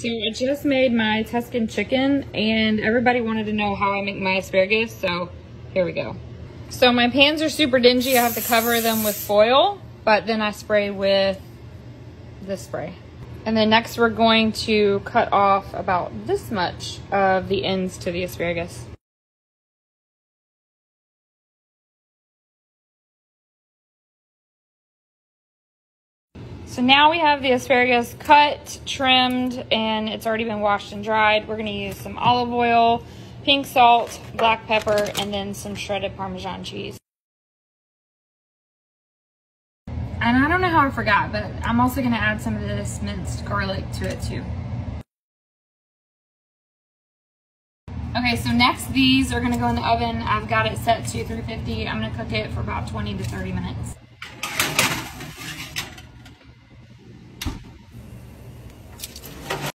So I just made my Tuscan chicken and everybody wanted to know how I make my asparagus, so here we go. So my pans are super dingy. I have to cover them with foil, but then I spray with this spray. And then next we're going to cut off about this much of the ends to the asparagus. So now we have the asparagus cut, trimmed, and it's already been washed and dried. We're gonna use some olive oil, pink salt, black pepper, and then some shredded Parmesan cheese. And I don't know how I forgot, but I'm also gonna add some of this minced garlic to it too. Okay, so next these are gonna go in the oven. I've got it set to 350. I'm gonna cook it for about 20 to 30 minutes.